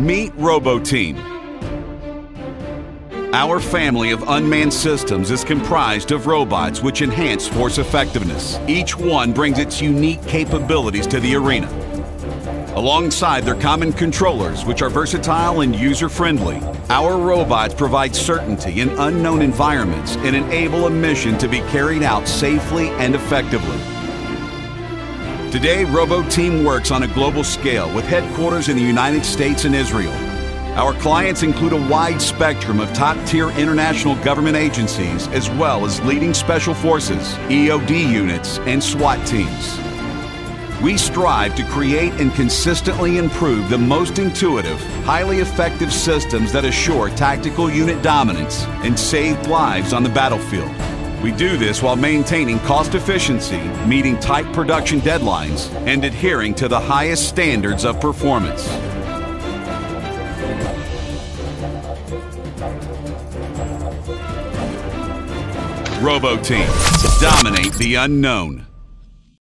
Meet RoboTeam. Our family of unmanned systems is comprised of robots which enhance force effectiveness. Each one brings its unique capabilities to the arena. Alongside their common controllers, which are versatile and user-friendly, our robots provide certainty in unknown environments and enable a mission to be carried out safely and effectively. Today, RoboTeam works on a global scale with headquarters in the United States and Israel. Our clients include a wide spectrum of top-tier international government agencies as well as leading special forces, EOD units, and SWAT teams. We strive to create and consistently improve the most intuitive, highly effective systems that assure tactical unit dominance and save lives on the battlefield. We do this while maintaining cost efficiency, meeting tight production deadlines, and adhering to the highest standards of performance. RoboTeam. Dominate the unknown.